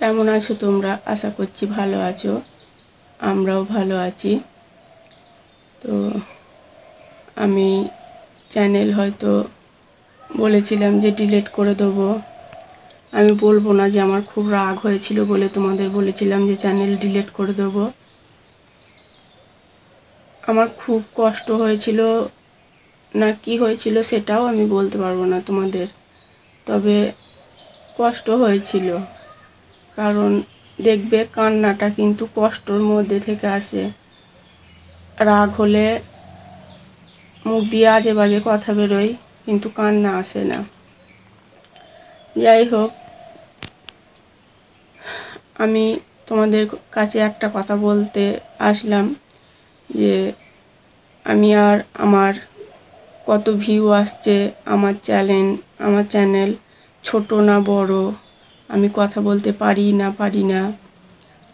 কেমন আছো তোমরা? আশা করছি ভালো আছো। আমরাও ভালো আছি। তো আমি চ্যানেল হয়তো বলেছিলাম যে ডিলেট করে দেবো। আমি বলব না যে আমার খুব রাগ হয়েছিল বলে তোমাদের বলেছিলাম যে চ্যানেল ডিলেট করে দেবো। আমার খুব কষ্ট হয়েছিল। না কি হয়েছিল সেটাও আমি বলতে পারব না তোমাদের। তবে কষ্ট হয়েছিল। কারণ দেখবে কান্নাটা কিন্তু কষ্টর মধ্যে থেকে আসে। রাগ হলে মুখ দিয়ে আজে বাজে কথা বেরোয়, কিন্তু কান্না আসে না। যাই হোক আমি তোমাদের কাছে একটা কথা বলতে আসলাম যে, আমি আর আমার কত ভিউ আসছে আমার চ্যানেল আমার চ্যানেল ছোট না বড়। আমি কথা বলতে পারি না পারি না।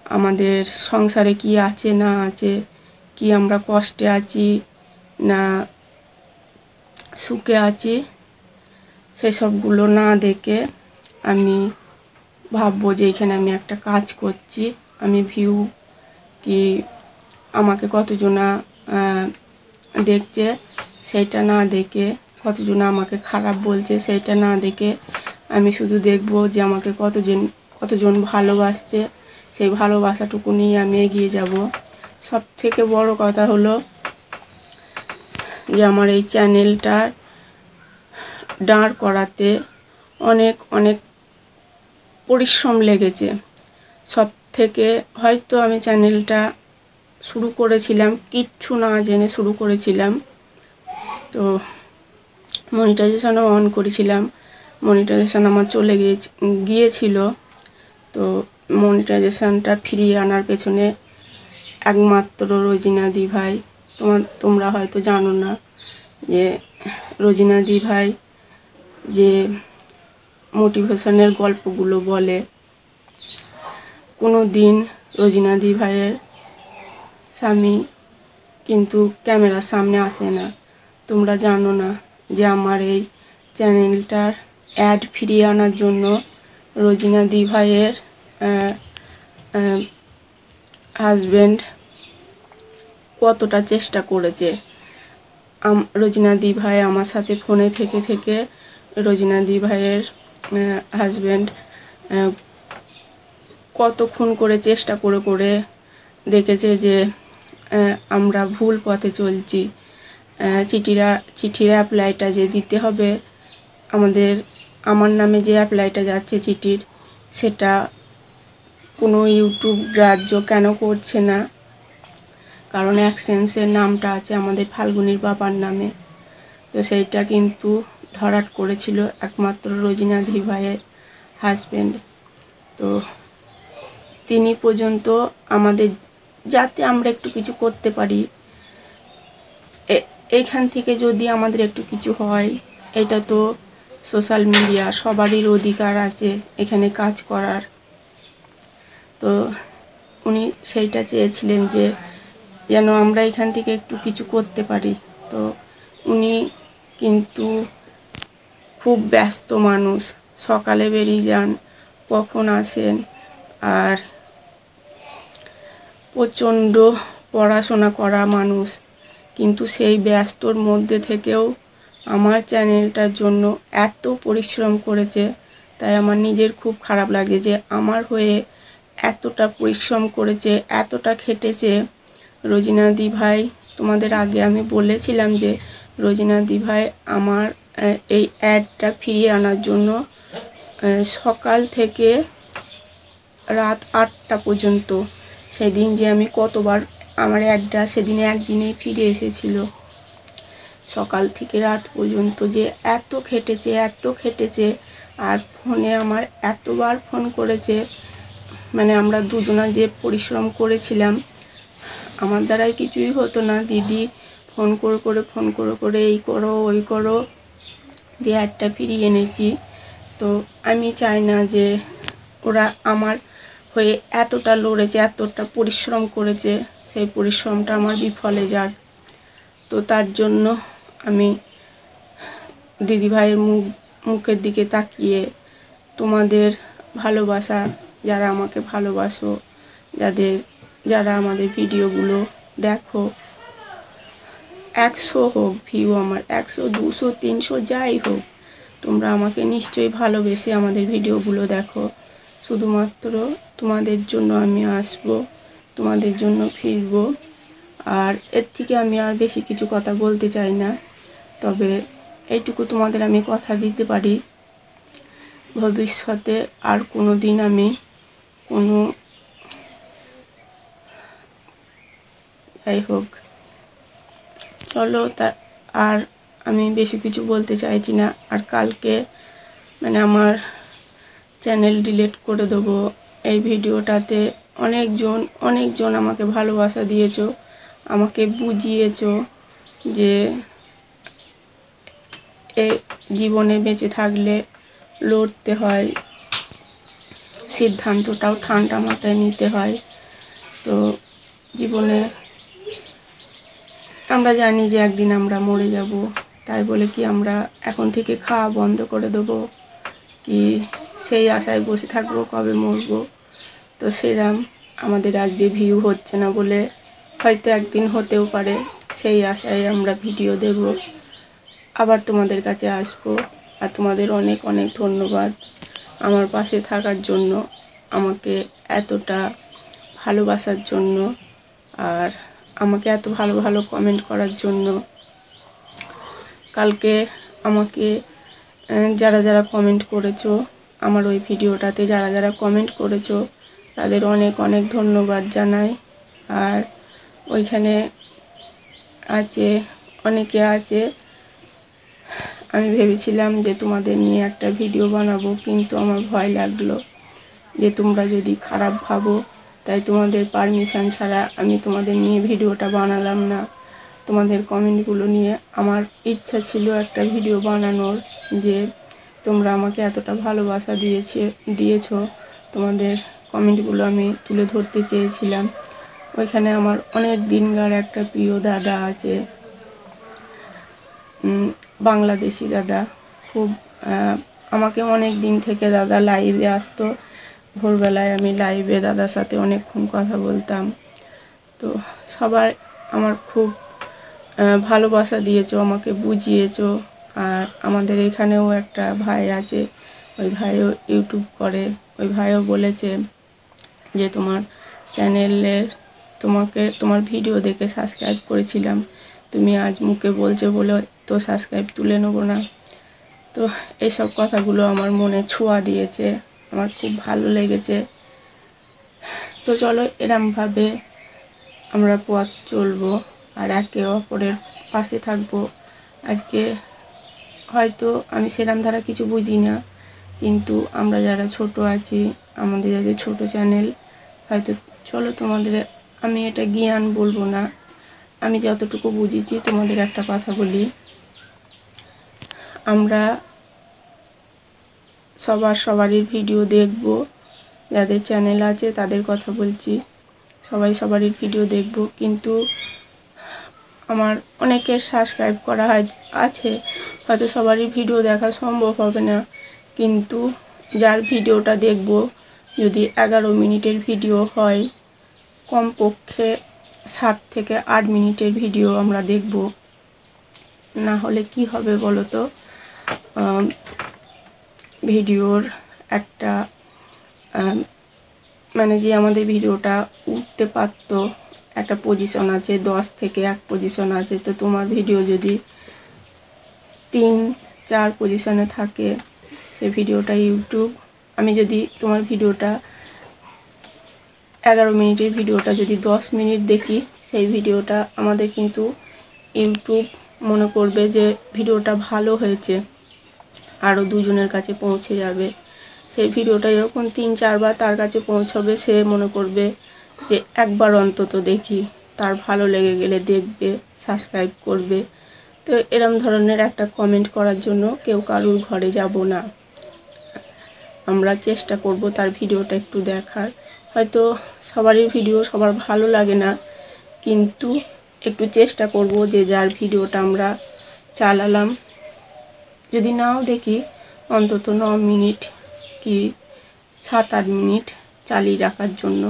আমাদের সংসারে কি আছে, না আছে? কি আমরা কষ্টে আছি, না সুখে আছি? সেসবগুলো না দেখে আমি ভাববো যে এখানে আমি একটা কাজ করছি। আমি ভিউ কি আমাকে কতজনা দেখছে সেইটা না দেখে কতজন আমাকে খারাপ বলছে সেইটা না দেখে আমি শুধু দেখব যে আমাকে কতজন কতজন ভালোবাসছে। সেই ভালোবাসাটুকু নিয়ে আমি এগিয়ে যাব। সব থেকে বড় কথা হলো যে আমার এই চ্যানেলটা দাঁড় করাতে অনেক অনেক পরিশ্রম লেগেছে। সব থেকে হয়তো আমি চ্যানেলটা শুরু করেছিলাম, কিচ্ছু না জেনে শুরু করেছিলাম। তো মনিটাইজেশনও অন করেছিলাম। মনিটাইজেশান আমার চলে গিয়ে গিয়েছিল। তো মনিটাইজেশানটা ফিরিয়ে আনার পেছনে একমাত্র রোজিনা দি ভাই। তোমার, তোমরা হয়তো জানো না যে রোজিনা দি ভাই যে মোটিভেশনের গল্পগুলো বলে। কোনো দিন রোজিনা দি ভাইয়ের স্বামী কিন্তু ক্যামেরার সামনে আসে না। তোমরা জানো না যে আমার এই চ্যানেলটার অ্যাড ফিরিয়ে আনার জন্য রোজিনা দি ভাইয়ের হাজব্যান্ড কতটা চেষ্টা করেছে। রোজিনা দি ভাই আমার সাথে ফোনে থেকে থেকে রোজিনা দি ভাইয়ের হাজব্যান্ড কতক্ষণ করে চেষ্টা করে করে দেখেছে যে আমরা ভুল পথে চলছি। চিঠিরা, চিঠির অ্যাপ্লাইটা যে দিতে হবে আমাদের আমার নামে যে অ্যাপ্লাইটা যাচ্ছে চিঠির, সেটা কোনো ইউটিউব গ্রাহ্য কেন করছে না? কারণ অ্যাক্সেন্সের নামটা আছে আমাদের ফাল্গুনির বাবার নামে। তো সেইটা কিন্তু ধরাট করেছিল একমাত্র রোজিনা ভাইয়ের হাজব্যান্ড তো তিনি পর্যন্ত আমাদের, যাতে আমরা একটু কিছু করতে পারি এইখান থেকে যদি আমাদের একটু কিছু হয়, এটা তো সোশ্যাল মিডিয়া সবারই অধিকার আছে এখানে কাজ করার। তো উনি সেইটা চেয়েছিলেন যে যেন আমরা এখান থেকে একটু কিছু করতে পারি। তো উনি কিন্তু খুব ব্যস্ত মানুষ। সকালে বেরিয়ে যান, কখন আসেন আর প্রচণ্ড পড়াশোনা করা মানুষ। কিন্তু সেই ব্যস্তর মধ্যে থেকেও আমার চ্যানেলটার জন্য এত পরিশ্রম করেছে, তাই আমার নিজের খুব খারাপ লাগে যে আমার হয়ে এতটা পরিশ্রম করেছে, এতটা খেটেছে। রোজিনা দি ভাই তোমাদের আগে আমি বলেছিলাম যে রোজিনা দি ভাই আমার এই অ্যাডটা ফিরিয়ে আনার জন্য সকাল থেকে রাত আটটা পর্যন্ত। সেদিন যে আমি কতবার আমার অ্যাডটা সেদিনে একদিনে ফিরে এসেছিল। সকাল থেকে রাত পর্যন্ত যে এত খেটেছে এত খেটেছে, আর ফোনে আমার এতবার ফোন করেছে মানে আমরা দুজনা যে পরিশ্রম করেছিলাম, আমার দ্বারাই কিছুই হতো না। দিদি ফোন করে করে, ফোন করে করে, এই করো, ওই করো, দিয়ে একটা ফিরিয়ে এনেছি। তো আমি চাই না যে ওরা আমার হয়ে এতটা লড়েছে, এতটা পরিশ্রম করেছে, সেই পরিশ্রমটা আমার বিফলে যাক। তো তার জন্য আমি দিদিভাইয়ের মুখ, মুখের দিকে তাকিয়ে তোমাদের ভালোবাসা, যারা আমাকে ভালোবাসো, যাদের, যারা আমাদের ভিডিওগুলো দেখো, একশো হোক ভিউ আমার, একশো, দুশো, তিনশো যাই হোক, তোমরা আমাকে নিশ্চয়ই ভালোবেসে আমাদের ভিডিওগুলো দেখো। শুধুমাত্র তোমাদের জন্য আমি আসব, তোমাদের জন্য ফিরবো, আর এর থেকে আমি আর বেশি কিছু কথা বলতে চাই না। তবে এইটুকু তোমাদের আমি কথা দিতে পারি। ভবিষ্যতে আর কোনো দিন আমি কোনো যাই হোক, চলো তা আর আমি বেশি কিছু বলতে চাইছি না। আর কালকে মানে আমার চ্যানেল ডিলিট করে দেবো। এই ভিডিওটাতে অনেকজন অনেকজন আমাকে ভালোবাসা দিয়েছ, আমাকে বুঝিয়েছো যে এ জীবনে বেঁচে থাকলে লড়তে হয়। সিদ্ধান্তটাও ঠান্ডা মাথায় নিতে হয়। তো জীবনে আমরা জানি যে একদিন আমরা মরে যাব। তাই বলে কি আমরা এখন থেকে খাওয়া বন্ধ করে দেবো? কি সেই আশায় বসে থাকব, কবে মরবো? তো সেরাম, আমাদের আজকে ভিউ হচ্ছে না বলে হয়তো একদিন হতেও পারে। সেই আশায় আমরা ভিডিও দেব আবার তোমাদের কাছে আসব। আর তোমাদের অনেক অনেক ধন্যবাদ আমার পাশে থাকার জন্য, আমাকে এতটা ভালোবাসার জন্য, আর আমাকে এত ভালো ভালো কমেন্ট করার জন্য। কালকে আমাকে যারা যারা কমেন্ট করেছ, আমার ওই ভিডিওটাতে যারা যারা কমেন্ট করেছ, তাদের অনেক অনেক ধন্যবাদ জানাই। আর ওইখানে আছে, অনেকে আছে আমি ভেবেছিলাম যে তোমাদের নিয়ে একটা ভিডিও বানাবো, কিন্তু আমার ভয় লাগল যে তোমরা যদি খারাপ ভাবো, তাই তোমাদের পারমিশন ছাড়া আমি তোমাদের নিয়ে ভিডিওটা বানালাম না। তোমাদের কমেন্টগুলো নিয়ে আমার ইচ্ছা ছিল একটা ভিডিও বানানোর, যে তোমরা আমাকে এতটা ভালোবাসা দিয়েছে, দিয়েছ। তোমাদের কমেন্টগুলো আমি তুলে ধরতে চেয়েছিলাম। ওইখানে আমার অনেক দিনকার একটা প্রিয় দাদা আছে। বাংলাদেশি দাদা। খুব আমাকে অনেক দিন থেকে দাদা লাইভে আসতো। ভোরবেলায় আমি লাইভে দাদার সাথে অনেকক্ষণ কথা বলতাম। তো সবার আমার খুব ভালোবাসা দিয়েছ, আমাকে বুঝিয়েছো। আর আমাদের এখানেও একটা ভাই আছে, ওই ভাইও ইউটিউব করে। ওই ভাইও বলেছে যে তোমার চ্যানেলের তোমাকে, তোমার ভিডিও দেখে সাবস্ক্রাইব করেছিলাম। তুমি আজ মুখে বলছো বলে তো সাবস্ক্রাইব তুলে নেব না। তো এইসব কথাগুলো আমার মনে ছোঁয়া দিয়েছে, আমার খুব ভালো লেগেছে। তো চলো এরমভাবে আমরা পথ চলবো আর একে অপরের পাশে থাকব। আজকে হয়তো আমি সেরাম ধারা কিছু বুঝি না, কিন্তু আমরা যারা ছোট আছি, আমাদের যাদের ছোট চ্যানেল হয়তো চলো তোমাদের আমি এটা জ্ঞান বলব না। আমি যতটুকু বুঝেছি, তোমাদের একটা কথা বলি। আমরা সবার সবারই ভিডিও দেখব। যাদের চ্যানেল আছে, তাদের কথা বলছি। সবাই সবারই ভিডিও দেখব। কিন্তু আমার অনেকের সাবস্ক্রাইব করা আছে। হয়তো সবারই ভিডিও দেখা সম্ভব হবে না। কিন্তু যার ভিডিওটা দেখব, যদি এগারো মিনিটের ভিডিও হয়, কমপক্ষে সাত থেকে আট মিনিটের ভিডিও আমরা দেখব। না হলে কি হবে বলো তো ভিডিওর একটা মানে যে আমাদের ভিডিওটা উঠতে পারতো, একটা পজিশন আছে, দশ থেকে এক পজিশন আছে, তো তোমার ভিডিও যদি তিন, চার পজিশনে থাকে, সে ভিডিওটা ইউটিউব, আমি যদি তোমার ভিডিওটা এগারো মিনিটের ভিডিওটা, যদি দশ মিনিট দেখি, সেই ভিডিওটা আমাদের কিন্তু ইউটিউব মনে করবে যে ভিডিওটা ভালো হয়েছে আরও দুজনের কাছে পৌঁছে যাবে। সেই ভিডিওটা যখন তিন, চারবার তার কাছে পৌঁছবে, সে মনে করবে যে একবার অন্তত দেখি, তার ভালো লেগে গেলে দেখবে সাবস্ক্রাইব করবে। তো এরম ধরনের একটা কমেন্ট করার জন্য কেউ কারুর ঘরে যাব না। আমরা চেষ্টা করব তার ভিডিওটা একটু দেখার। হয়তো সবারই ভিডিও সবার ভালো লাগে না, কিন্তু একটু চেষ্টা করব যে যার ভিডিওটা আমরা চালালাম। যদি নাও দেখি, অন্তত ন মিনিট কি সাত আট মিনিট চালিয়ে রাখার জন্য।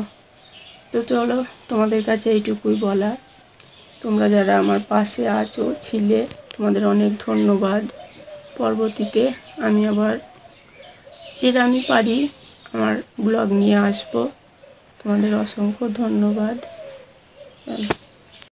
তো চলো, তোমাদের কাছে এইটুকুই বলা। তোমরা যারা আমার পাশে আছো, ছিলে, তোমাদের অনেক ধন্যবাদ। পরবর্তীতে আমি আবার যেটা আমি পারি, আমার ব্লগ নিয়ে আসব। তোমাদের অসংখ্য ধন্যবাদ।